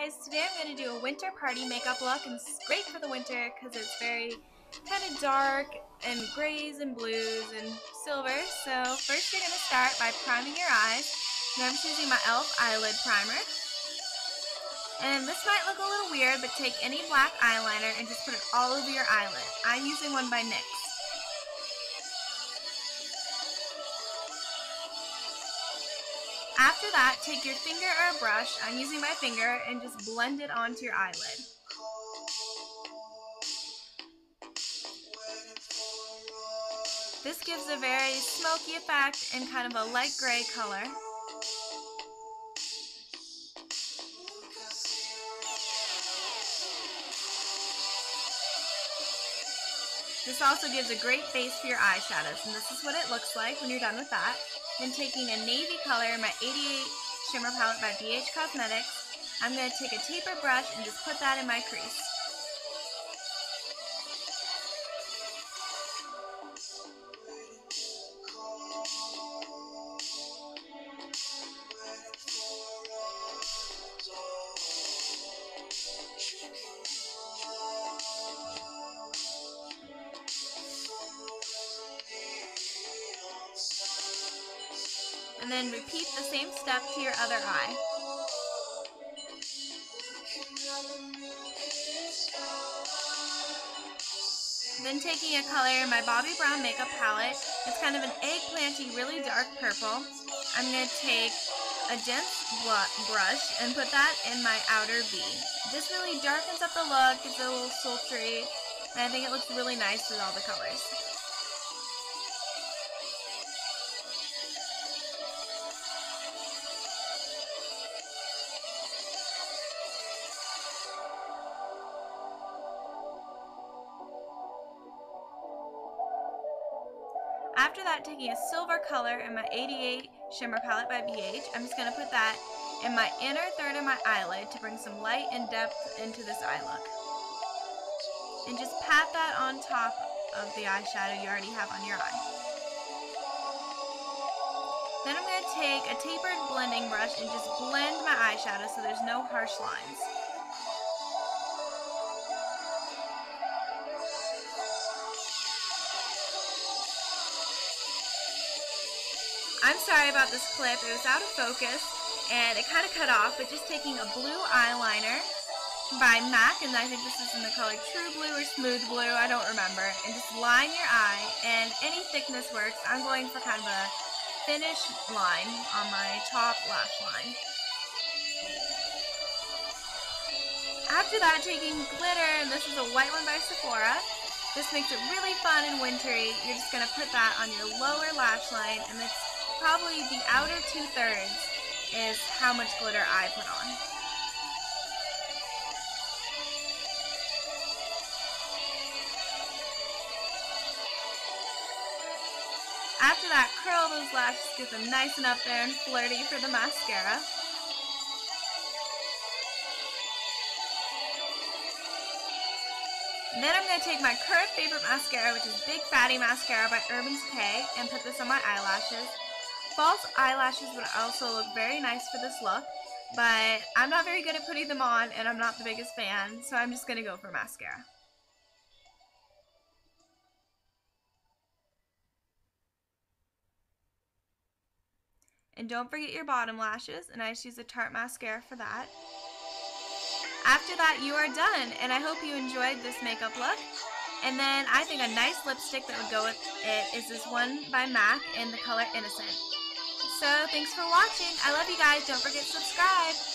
guys, today I'm going to do a winter party makeup look and it's great for the winter because it's very kind of dark and grays and blues and silver. So first you're going to start by priming your eyes. Now I'm choosing my e.l.f. eyelid primer. And this might look a little weird, but take any black eyeliner and just put it all over your eyelid. I'm using one by NYX. After that, take your finger or a brush, I'm using my finger, and just blend it onto your eyelid. This gives a very smoky effect and kind of a light gray color. This also gives a great base for your eyeshadows, and this is what it looks like when you're done with that. Then taking a navy color my 88 Shimmer Palette by BH Cosmetics, I'm going to take a taper brush and just put that in my crease. And then repeat the same step to your other eye. Then taking a color in my Bobbi Brown makeup palette, it's kind of an eggplanty, really dark purple. I'm going to take a dense brush and put that in my outer V. This really darkens up the look, it's a little sultry, and I think it looks really nice with all the colors. After that, taking a silver color in my 88 Shimmer Palette by BH, I'm just going to put that in my inner third of my eyelid to bring some light and depth into this eye look. And just pat that on top of the eyeshadow you already have on your eye. Then I'm going to take a tapered blending brush and just blend my eyeshadow so there's no harsh lines. I'm sorry about this clip. It was out of focus and it kind of cut off, but just taking a blue eyeliner by MAC, and I think this is in the color True Blue or Smooth Blue, I don't remember, and just line your eye, and any thickness works. I'm going for kind of a finish line on my top lash line. After that, taking glitter, and this is a white one by Sephora. This makes it really fun and wintry. You're just going to put that on your lower lash line, and it's probably the outer two-thirds is how much glitter I put on. After that, curl those lashes, get them nice and up there and flirty for the mascara. then I'm going to take my current favorite mascara, which is Big Fatty Mascara by Urban Decay, and put this on my eyelashes. False eyelashes would also look very nice for this look, but I'm not very good at putting them on and I'm not the biggest fan, so I'm just going to go for mascara. And don't forget your bottom lashes, and I just use a Tarte mascara for that. After that, you are done, and I hope you enjoyed this makeup look. And then I think a nice lipstick that would go with it is this one by MAC in the color Innocent. So thanks for watching. I love you guys. Don't forget to subscribe.